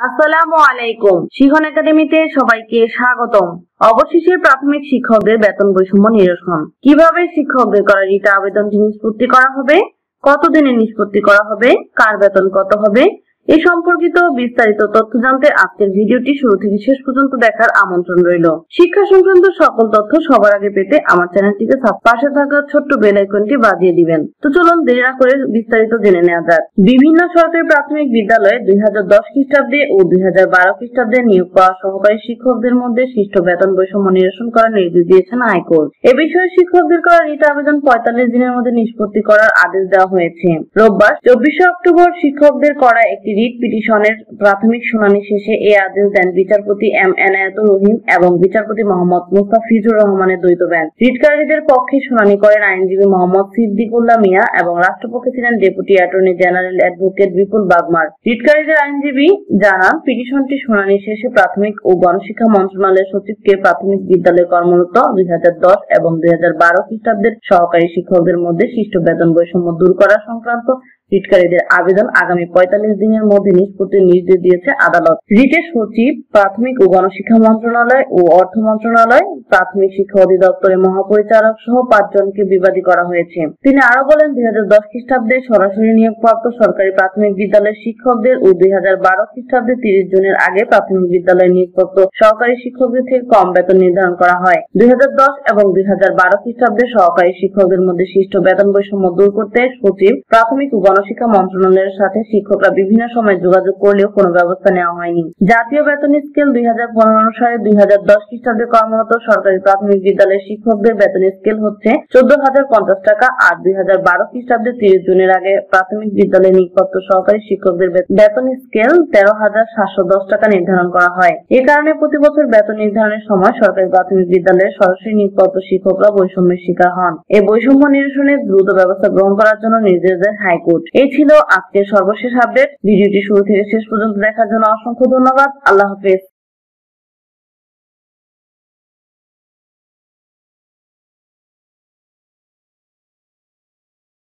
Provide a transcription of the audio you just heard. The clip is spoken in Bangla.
আসসালামু আলাইকুম। শিখন একাডেমিতে সবাইকে স্বাগতম। অবশেষে প্রাথমিক শিক্ষকদের বেতন বৈষম্য নিরসন। কীভাবে শিক্ষকদের করা রিটা আবেদন নিষ্পত্তি করা হবে? কতদিনে নিষ্পত্তি করা হবে? কার বেতন কত হবে? এ সম্পর্কিত বিস্তারিত তথ্য জানতে আজকের ভিডিওটি শুরু থেকে শেষ পর্যন্ত দেখার আমন্ত্রণ রইল। শিক্ষা সংক্রান্ত সকল তথ্য সবার আগে পেতে আমার চ্যানেলটিকে পাশে থাকা ছোট্ট বেল আইকনটি বাজিয়ে দিবেন। তো চলুন দেরি না করে বিস্তারিত জেনে নেওয়া যাক। বিভিন্ন সরকারি প্রাথমিক বিদ্যালয়ে দুই হাজার দশ খ্রিস্টাব্দে ও দুই হাজার বারো খ্রিস্টাব্দে নিয়োগ পাওয়া সহকারী শিক্ষকদের মধ্যে সৃষ্ট বেতন বৈষম্য নিরসন করার নির্দেশ দিয়েছেন হাইকোর্ট। এ বিষয়ে শিক্ষকদের করা রিট আবেদন পঁয়তাল্লিশ দিনের মধ্যে নিষ্পত্তি করার আদেশ দেওয়া হয়েছে। রোববার চব্বিশে অক্টোবর শিক্ষকদের করা একটি রিট পিটিশনের প্রাথমিক শুনানি শেষে এই আদেশ দেন বিচারপতি এম এনায়েতুর রহিম এবং বিচারপতি মোহাম্মদ মুস্তাফিজুর রহমানের দ্বৈত বেঞ্চ রিটকারীদের পক্ষে শুনানি করেন আইনজীবী মোহাম্মদ সিদ্দিকুল্লাহ মিয়া এবং রাষ্ট্রপক্ষে ছিলেন deputy attorney general advocate Bipul Bagmar. রিটকারীদের আইনজীবী জানান, পিটিশনটি শুনানি শেষে প্রাথমিক ও গণশিক্ষা মন্ত্রণালয়ের সচিবকে প্রাথমিক বিদ্যালয়ে কর্মরত দুই হাজার দশ এবং দুই হাজার বারো খ্রিস্টাব্দের সহকারী শিক্ষকদের মধ্যে সৃষ্ট বেতন বৈষম্য দূর করা সংক্রান্ত রিটকারীদের আবেদন আগামী পঁয়তাল্লিশ দিনের মধ্যে নিষ্পত্তির নির্দেশ দিয়েছে আদালত। রিটের সচিব, প্রাথমিক ও গণশিক্ষা মন্ত্রণালয় ও অর্থ মন্ত্রণালয়, প্রাথমিক শিক্ষা অধিদপ্তরের মহাপরিচালক সহ পাঁচজনকে বিবাদী করা হয়েছে। তিনি আরও বলেন, দুই হাজার দশ খ্রিস্টাব্দে সরাসরি নিয়োগপ্রাপ্ত সরকারি প্রাথমিক বিদ্যালয়ের শিক্ষকদের ও দুই হাজার বারো খ্রিস্টাব্দে তিরিশ জনের আগে প্রাথমিক বিদ্যালয়ে নিয়োগপ্রাপ্ত সহকারী শিক্ষকদের থেকে কম বেতন নির্ধারণ করা হয়। দুই হাজার দশ এবং দুই হাজার বারো খ্রিস্টাব্দে সহকারী শিক্ষকদের মধ্যে সৃষ্ট বেতন বৈষম্য দূর করতে সচিব, প্রাথমিক ও গণশিক্ষা মন্ত্রণালয়ের সাথে শিক্ষকরা বিভিন্ন সময় যোগাযোগ করলেও কোনো ব্যবস্থা নেওয়া হয়নি। জাতীয় বেতন স্কেল দুই হাজার পনেরো অনুসারে দুই হাজার দশ খ্রিস্টাব্দে কর্মরত সরকারি প্রাথমিক বিদ্যালয়ের শিক্ষকদের বেতন স্কেল হচ্ছে চোদ্দ হাজার পঞ্চাশ টাকা আর দুই হাজার বারো খ্রিস্টাব্দে তিরিশ জুনের আগে প্রাথমিক বিদ্যালয়ে নিয়োগপ্রাপ্ত সহকারী শিক্ষকদের বেতন স্কেল তেরো হাজার সাতশো দশ টাকা নির্ধারণ করা হয়। এ কারণে প্রতি বছর বেতন নির্ধারণের সময় সরকারি প্রাথমিক বিদ্যালয়ের সরাসরি নিয়োগপ্রাপ্ত শিক্ষকরা বৈষম্যের শিকার হন। এই বৈষম্য নিরসনে দ্রুত ব্যবস্থা গ্রহণ করার জন্য নির্দেশ দেয় হাইকোর্ট। এই ছিল আজকের সর্বশেষ আপডেট ভিডিওটি শুরু থেকে শেষ পর্যন্ত দেখার জন্য অসংখ্য ধন্যবাদ। আল্লাহ হাফেজ।